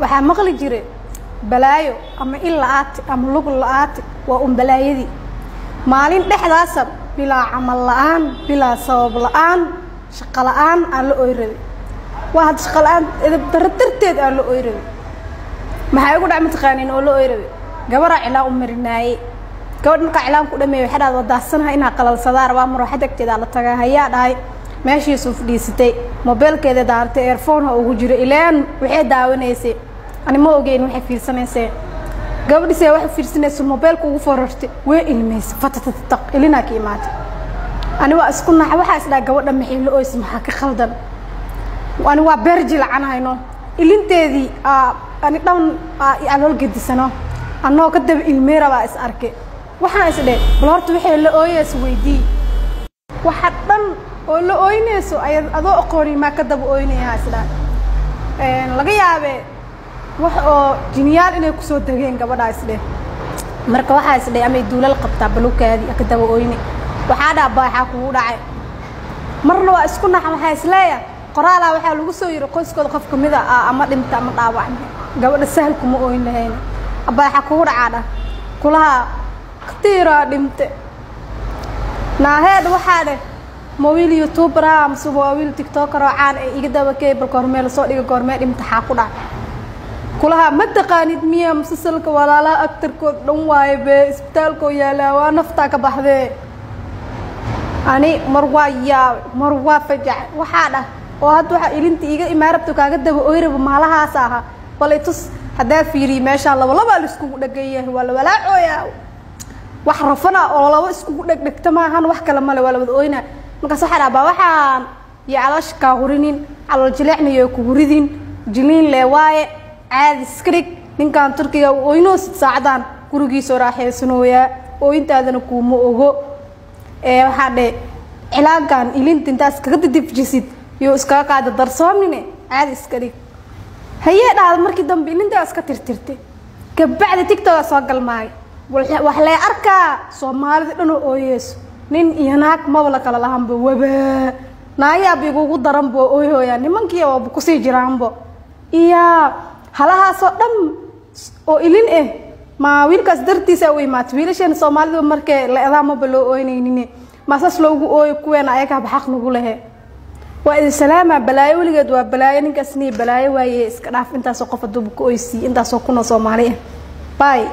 waxaa maqli jire balaayo ama il la-aati ama lug la-aati waa un balaayadii maalin dhexdaasa bilaa camal la'aan bilaa sabab la'aan shaqo la'aan aan la oy rabay waa hadda shaqo la'aan darteed aan la oy rabay maxaa igu dhac mataqaaniin oo la oy rabay gabaraa cilaan u marinaaye gabadh markaa cilaan ku dhameeyay waxay dhahda wadaasanaha inaa qalalsadaa rabaa marwaxad agteeda la tagaa hayaa dhahay meeshiisuu fadhiisatay mobeelkeeda daartay earphone ha ugu jiro. Ilaan waxay daawanaysay. Ani ma ogeyn waxay fiirsanaysee gabadhisee waxay fiirsanaysa mobeelka ugu forartay way ilmaysay. Fatatataq ilinaa ka imaatay. Ani waa isku naxa waxaa is dhaha gabadha maxay la oysa maxaa ka khaldan? Ani waa beerji lacanhayno ilinteedii ani dhan alool gedisano annoo ka daba ilmeera baa is arkay. Waxaan is dheh bal horta waxay la ooyeysa weydii. Waxa dhan oo la ooynayso adoo aqooni maa ka daba ooynayaa is dhaha laga yaabee wax oo jiniyaal inay ku soo degeen gabadhaa is dheh marka waxaa is dheh amay duulal qabtaa balukaadii ka daba ooyne waxaa dhaa baaxaa kugu dhacay. Marna waa isku naxa waxaa isleeya qoraalaa waxaa lagu soo yiri qoyskooda qof ka mid a ama dhinta ama dhaawacma gabadha sahal kuma ooyn lahayn abaaxa kugu dhacaa dhah kulaha katiiraa dhimte. Naaheed waxaa dheh ma wiil youtuberaa amase waa wiil tiktoker oo caan ee iga daba kee balka hormee la soo dhiga goormee dhimtaxaa ku dhac kulaha ma taqaanid miya musalsalka walaalaha agtarkood dhan waaye bee isbitaalkoo yaalaa waa naftaa ka baxdee? Ani mar waa yaabe mar waa fajac. Waxaa dhah oo hadda waxaa ilinta iga imaarabto kaaga daba oyraba maalahaas ahaa balay tus haddaa fiiriye meeshaa labalabaa la iskugu dhegan yahay waa la walaacooyaa. Wax rafana oo laba iskugu dhegdhegta maahan wax kale male waa la wada ooynaa markaas waxaa dhaha baa waxaan iyo caloosha kaa hurinin calool jileecnayo kugu ridin jiliin lee waaye caadi iskarig ninkan turkiga ooynoosid saacadaan gurigiisoo raaxaysanooyaa ooyintaadana kuuma ogo. Ee waxaa dhe cilaagan ilinta intaas kaga dadifjisid iyo iskaga qaada darsoomnine caadi iska hayee dhahda markii dambe ilintaa iska tirtirtay kabacdi tigtoga soo galmaayo wax lee arkaa soomaalida dhanoo ooyeyso nin iyo naag maba la kala lahanba wabaa naayaaba igugu daranbo ooyhooyaa nimankii waaba ku sii jiraanbo. Iyo halahaasoo dhan oo ilin ah ma wiilkaas dartiisa u imaatay wiilasheena soomaalida markee la-daa maba loo ooynaynin maasaas loogu ooyo kuweena ayagaaba xaq nagu lehe. Waa idin salaama balaayo weligeed waa balaayo. Ninkaas balaayo waaye iska dhaaf. Intaasoo qof haduuba ku oysiiy intaasoo kuna soomaali ah bay